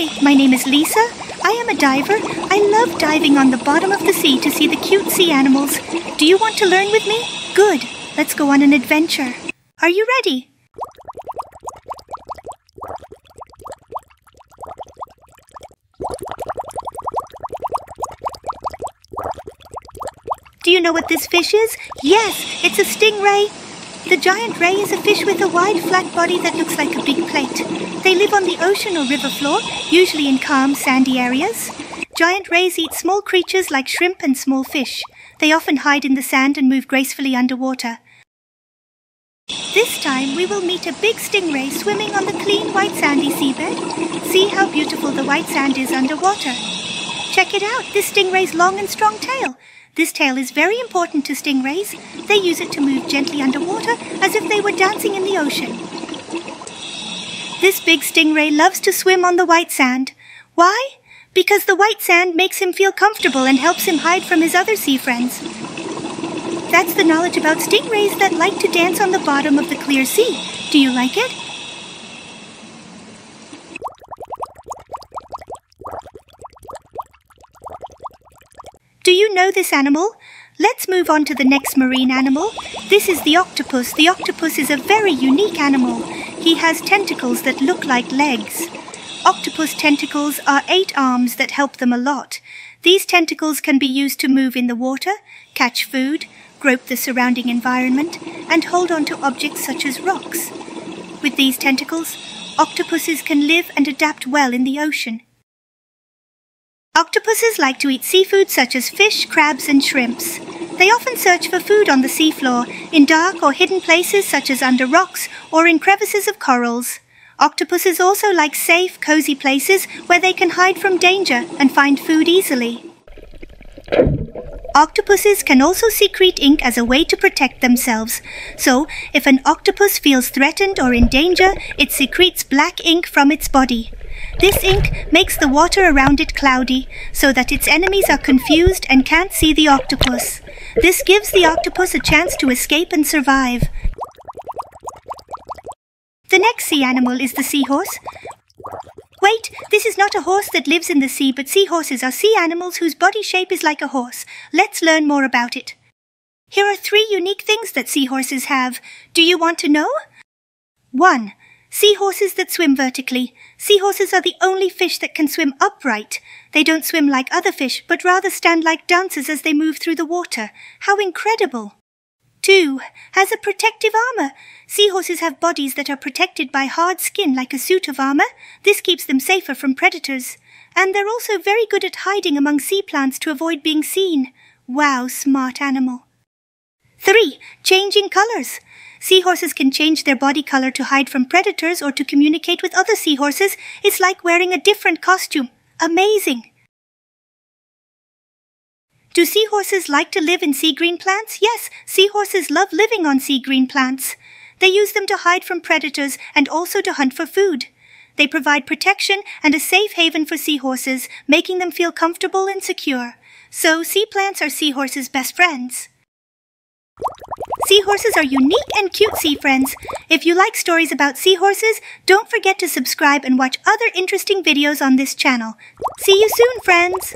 Hi, my name is Lisa. I am a diver. I love diving on the bottom of the sea to see the cute sea animals. Do you want to learn with me? Good. Let's go on an adventure. Are you ready? Do you know what this fish is? Yes, it's a stingray. The giant ray is a fish with a wide, flat body that looks like a big plate. They live on the ocean or river floor, usually in calm, sandy areas. Giant rays eat small creatures like shrimp and small fish. They often hide in the sand and move gracefully underwater. This time we will meet a big stingray swimming on the clean white sandy seabed. See how beautiful the white sand is underwater. Check it out, this stingray's long and strong tail. This tail is very important to stingrays. They use it to move gently underwater as if they were dancing in the ocean. This big stingray loves to swim on the white sand. Why? Because the white sand makes him feel comfortable and helps him hide from his other sea friends. That's the knowledge about stingrays that like to dance on the bottom of the clear sea. Do you like it? Do you know this animal? Let's move on to the next marine animal. This is the octopus. The octopus is a very unique animal. He has tentacles that look like legs. Octopus tentacles are eight arms that help them a lot. These tentacles can be used to move in the water, catch food, grope the surrounding environment, and hold on to objects such as rocks. With these tentacles, octopuses can live and adapt well in the ocean. Octopuses like to eat seafood such as fish, crabs, and shrimps. They often search for food on the seafloor, in dark or hidden places such as under rocks or in crevices of corals. Octopuses also like safe, cozy places where they can hide from danger and find food easily. Octopuses can also secrete ink as a way to protect themselves. So, if an octopus feels threatened or in danger, it secretes black ink from its body. This ink makes the water around it cloudy so that its enemies are confused and can't see the octopus. This gives the octopus a chance to escape and survive. The next sea animal is the seahorse. Wait, this is not a horse that lives in the sea, but seahorses are sea animals whose body shape is like a horse. Let's learn more about it. Here are three unique things that seahorses have. Do you want to know? 1. Seahorses that swim vertically. Seahorses are the only fish that can swim upright. They don't swim like other fish, but rather stand like dancers as they move through the water. How incredible! 2. Has a protective armor. Seahorses have bodies that are protected by hard skin like a suit of armor. This keeps them safer from predators. And they're also very good at hiding among sea plants to avoid being seen. Wow, smart animal. 3. Changing colors. Seahorses can change their body color to hide from predators or to communicate with other seahorses. It's like wearing a different costume. Amazing! Do seahorses like to live in sea green plants? Yes, seahorses love living on sea green plants. They use them to hide from predators and also to hunt for food. They provide protection and a safe haven for seahorses, making them feel comfortable and secure. So, sea plants are seahorses' best friends. Seahorses are unique and cute sea friends. If you like stories about seahorses, don't forget to subscribe and watch other interesting videos on this channel. See you soon, friends!